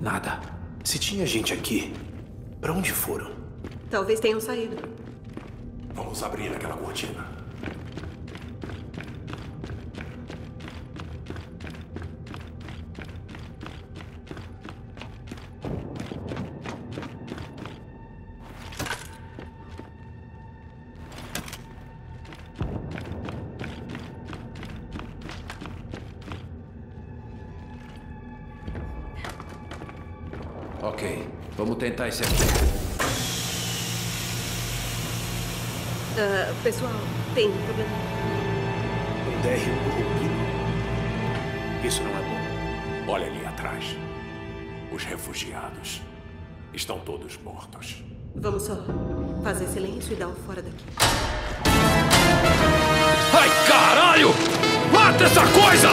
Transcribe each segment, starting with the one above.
Nada. Se tinha gente aqui, pra onde foram? Talvez tenham saído. Vamos abrir aquela cortina. Esse aqui. Ah, pessoal, tem um problema. Um DR corrompido. Isso não é bom. Olha ali atrás. Os refugiados estão todos mortos. Vamos só fazer silêncio e dar um fora daqui. Ai, caralho! Mata essa coisa!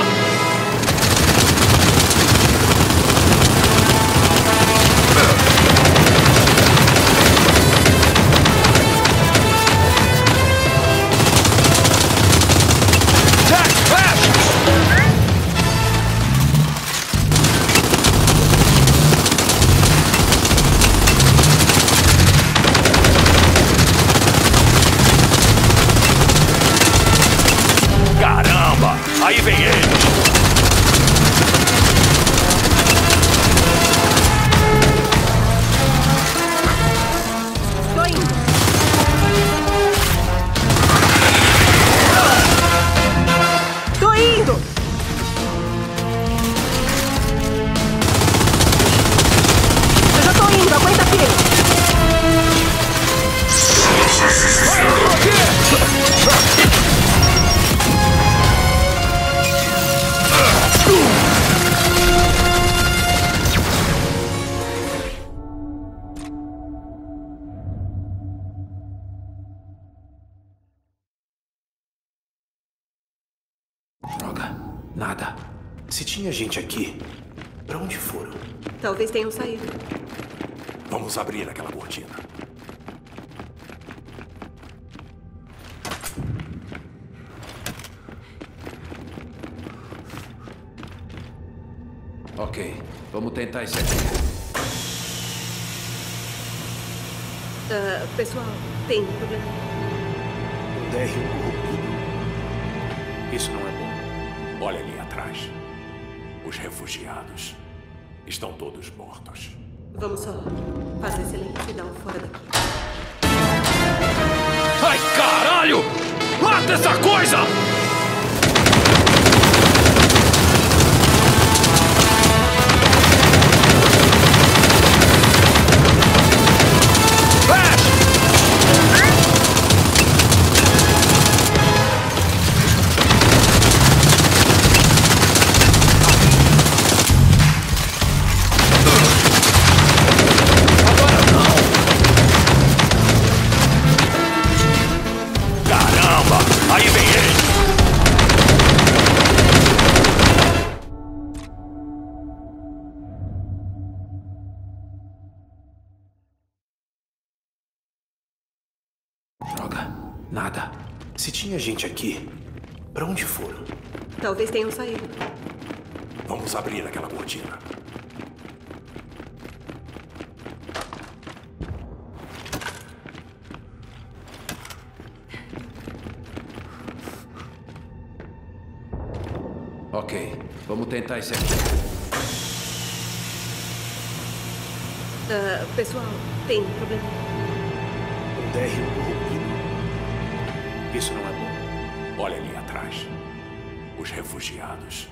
Tenham saído. Só fazer silêncio e dar um fora daqui. Ai, caralho! Mata essa coisa! Pra onde foram? Talvez tenham saído. Vamos abrir aquela cortina. Ok, vamos tentar esse aqui. Ah, pessoal, tem um problema. Um corrompido. Isso não é bom. Olha ali Os refugiados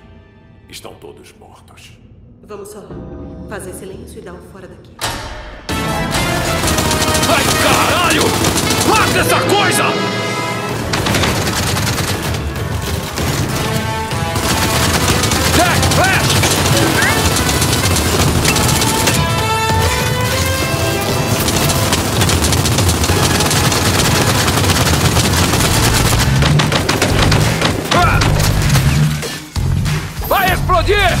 estão todos mortos. Vamos só fazer silêncio e dar um fora daqui. Ai, caralho! Mata essa coisa! Explodir!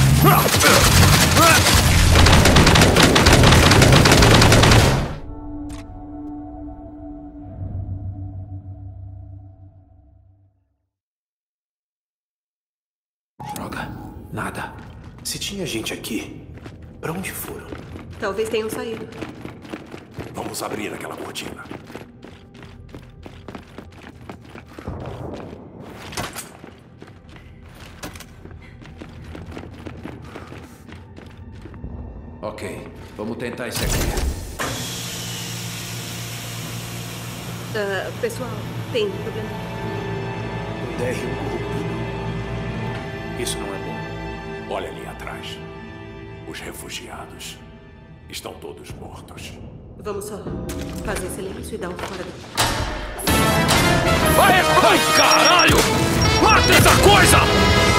Droga, nada. Se tinha gente aqui, Pra onde foram? Talvez tenham saído. Vamos abrir aquela cortina. Ok, vamos tentar esse aqui. Ah, pessoal, tem um problema. Um DR corrompido. Isso não é bom. Olha ali atrás. Os refugiados estão todos mortos. Vamos só fazer silêncio e dar um fora daqui. Vai, vai, caralho! Mata essa coisa!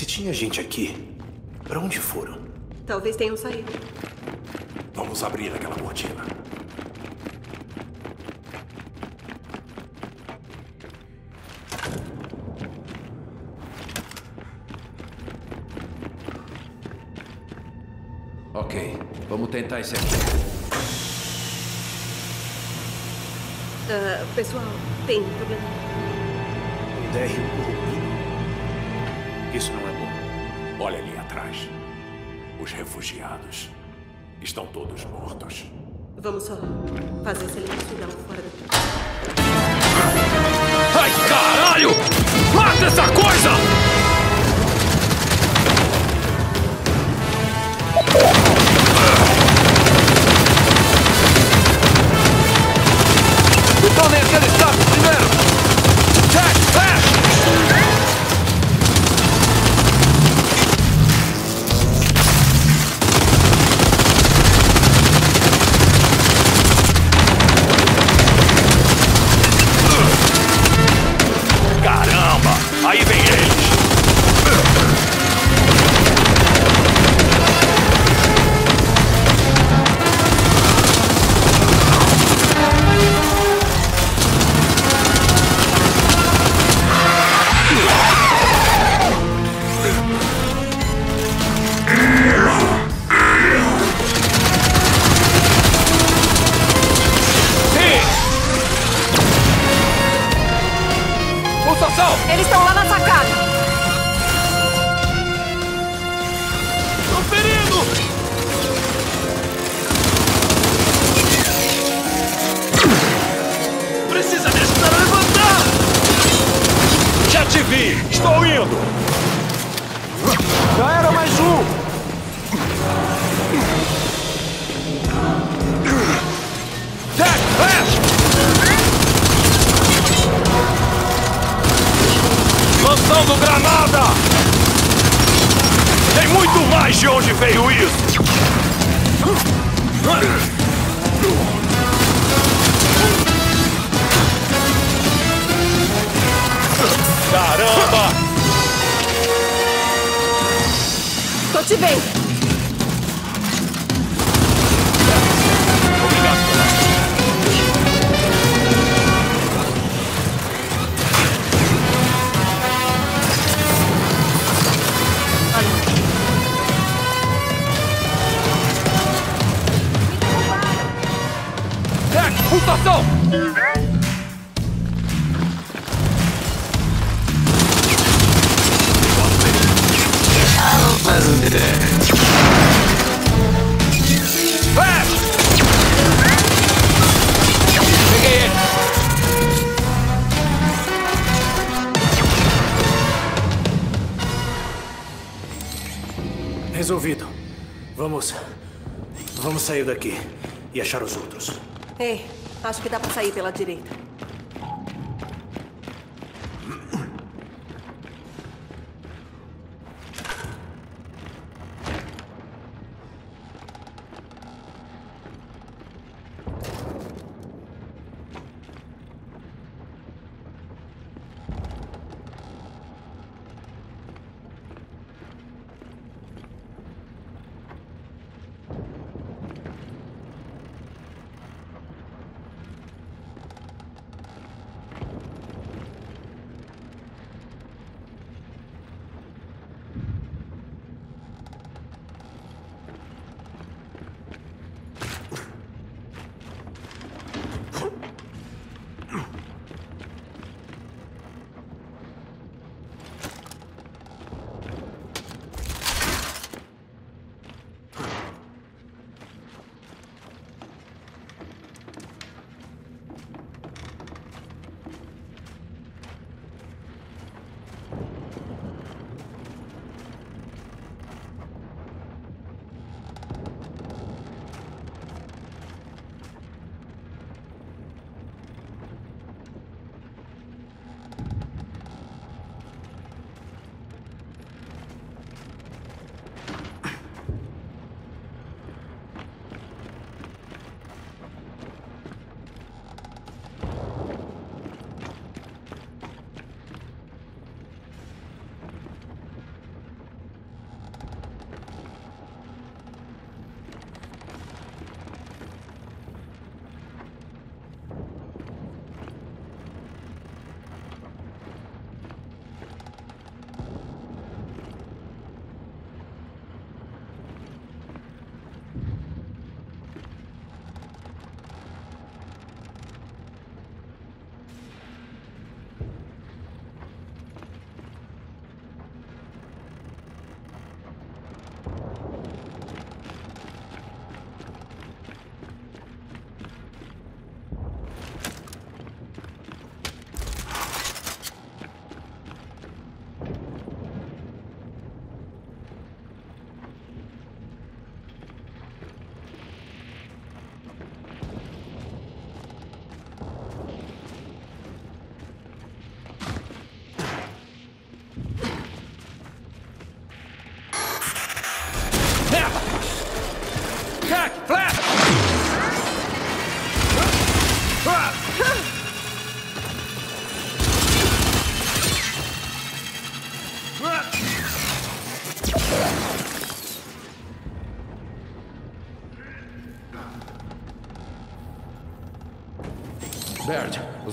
Se tinha gente aqui, pra onde foram? Talvez tenham saído. Vamos abrir aquela cortina. Ok, vamos tentar esse aqui. Ah, pessoal, tem um problema. Um DR corrompido. Isso não é. Olha ali atrás. Os refugiados estão todos mortos. Vamos só fazer silêncio e dar um fora daqui. Ai, caralho! Mata essa coisa!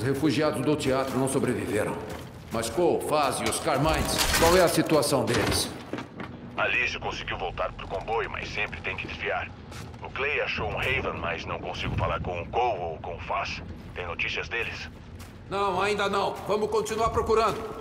Refugiados do teatro não sobreviveram. Mas Cole, Faz e os Carmines, qual é a situação deles? A Lizzie conseguiu voltar pro comboio, mas sempre tem que desviar. O Clay achou um Raven, mas não consigo falar com o Cole ou com o Faz. Tem notícias deles? Não, ainda não. Vamos continuar procurando.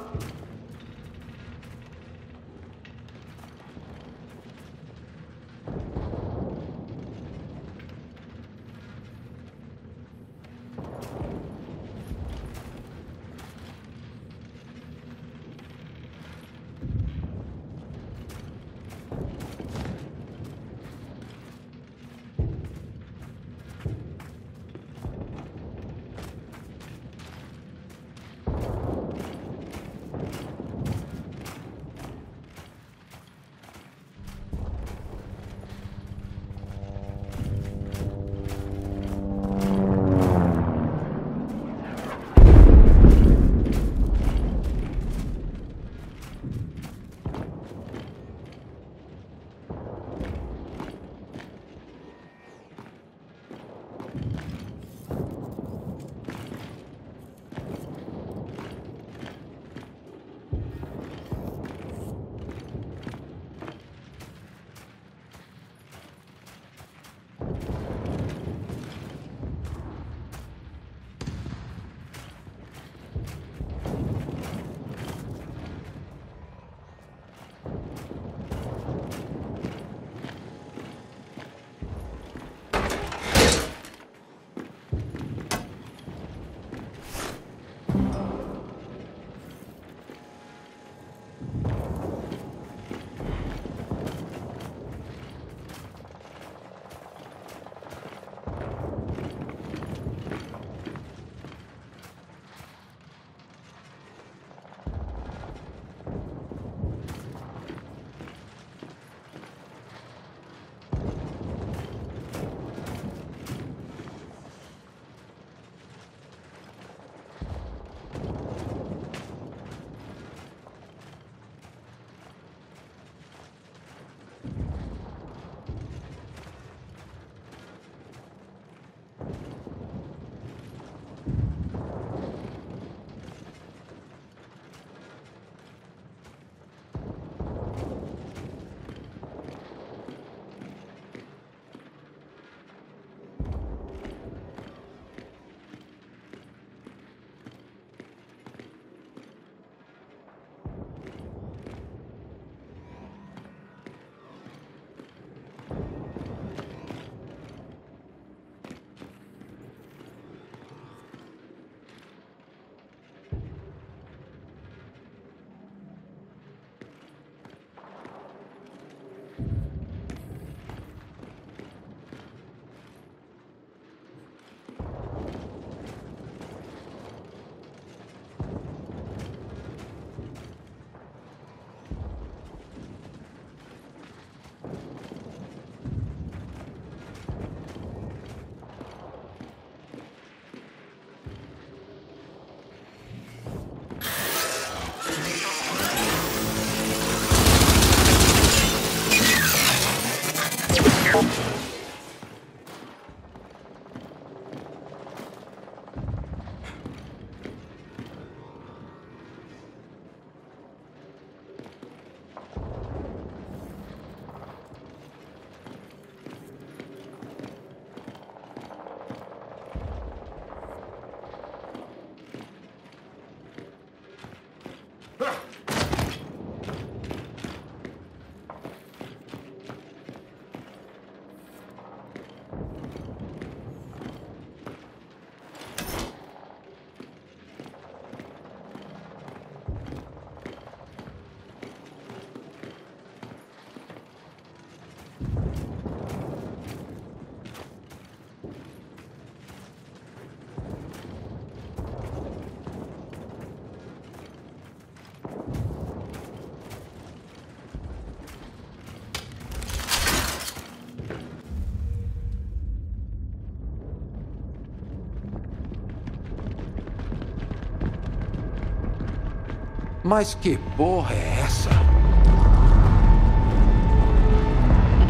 Mas que porra é essa?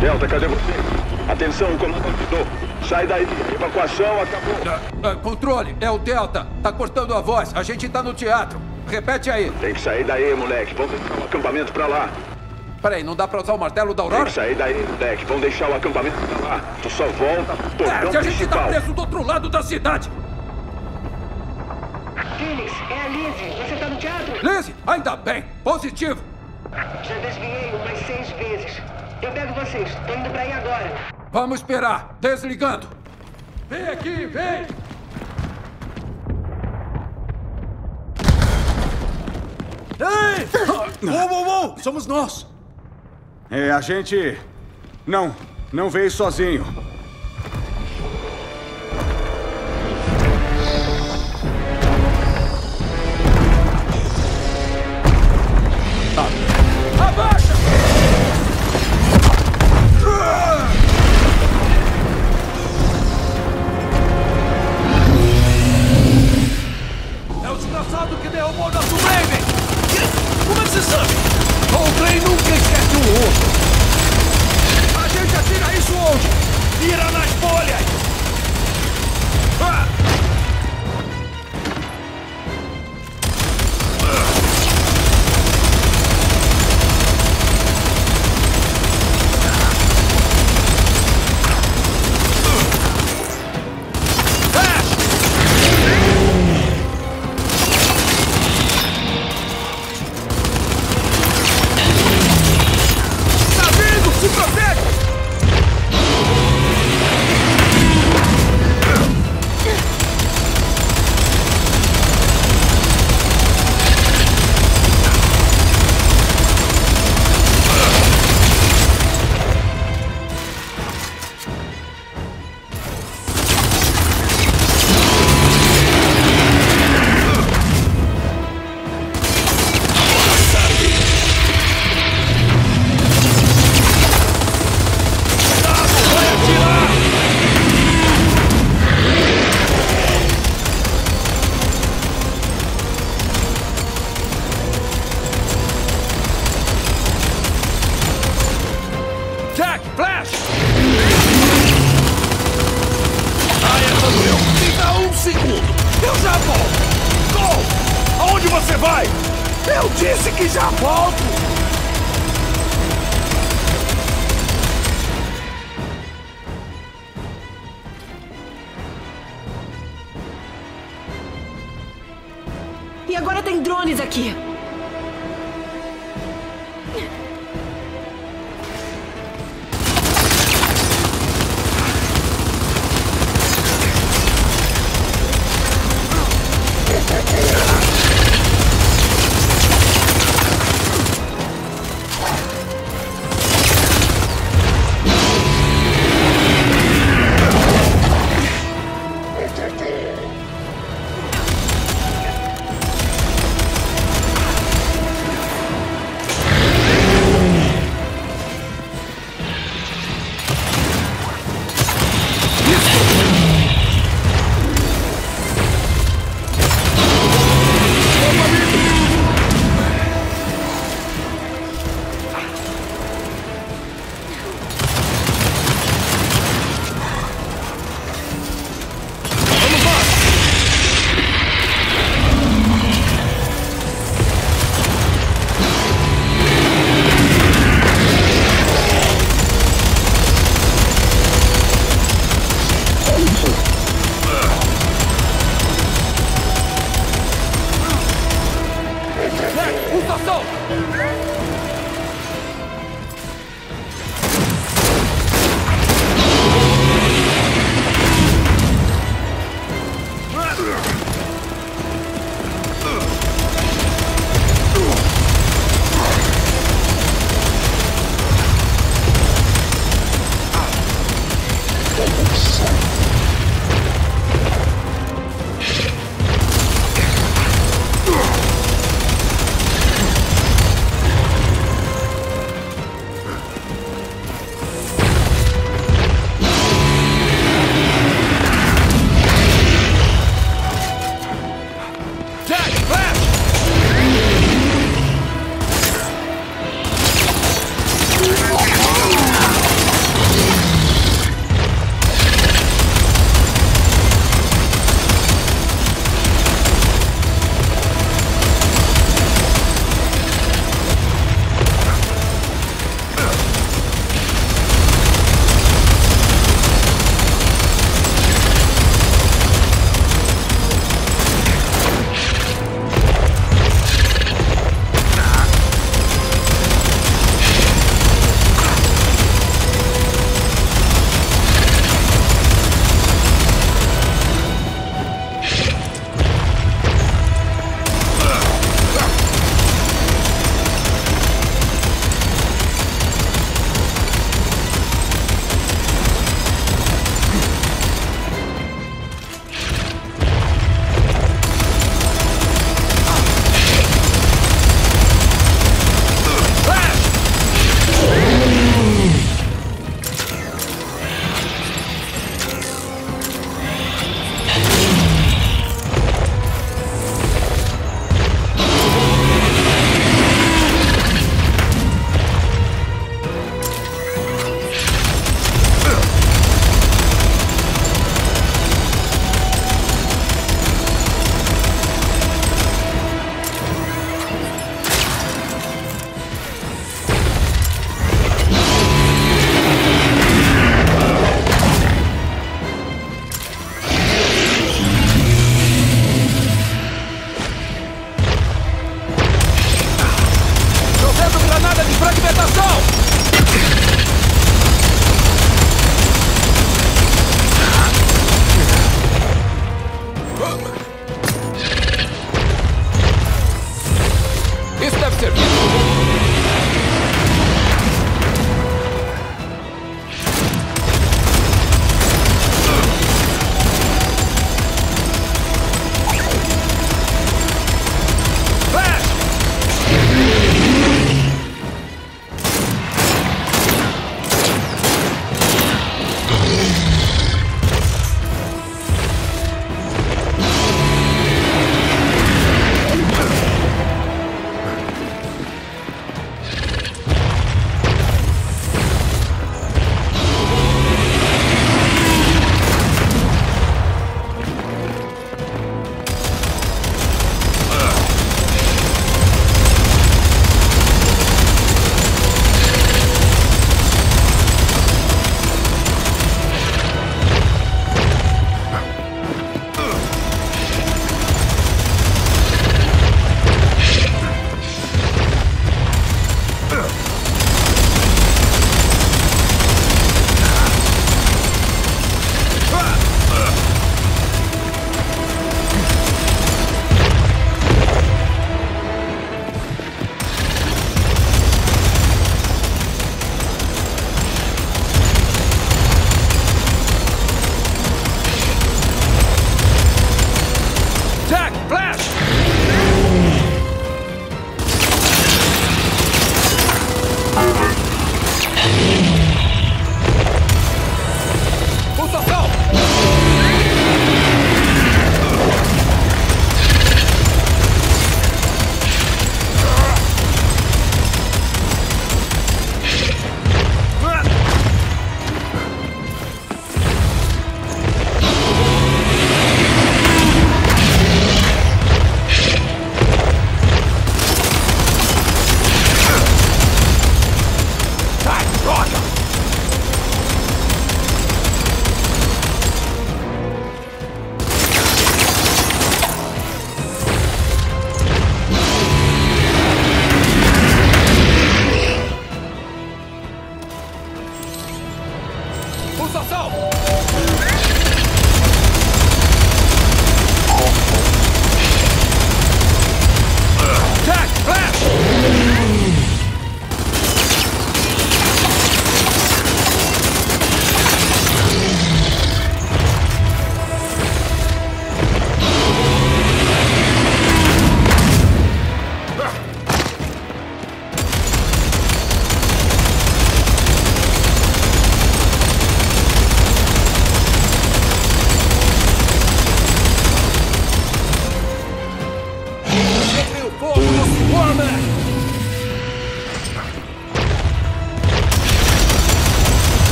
Delta, cadê você? Atenção, comando avisou. Sai daí, evacuação acabou. Ah, ah, controle, é o Delta. Tá cortando a voz. A gente tá no teatro. Repete aí. Tem que sair daí, moleque. Vamos deixar o acampamento pra lá. Peraí, não dá pra usar o martelo da Tem Aurora? que sair daí, moleque. Vamos deixar o acampamento pra lá. Tu só volta pro É, portão se a gente tá principal. preso do outro lado da cidade. Phoenix, é a Lizzie. Você tá no teatro? Lizzie, ainda bem. Positivo. Já desviei umas seis vezes. Eu pego vocês. Tô indo pra aí agora. Vamos esperar. Desligando. Vem aqui, vem. Ei! Uou, uou, uou! Somos nós! É, a gente. Não, não veio sozinho.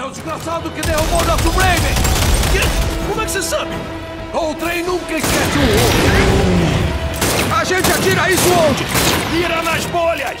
É o desgraçado que derrubou nosso Raven! Como é que você sabe? O trem nunca esquece o outro! A gente atira isso onde? Tira nas bolhas!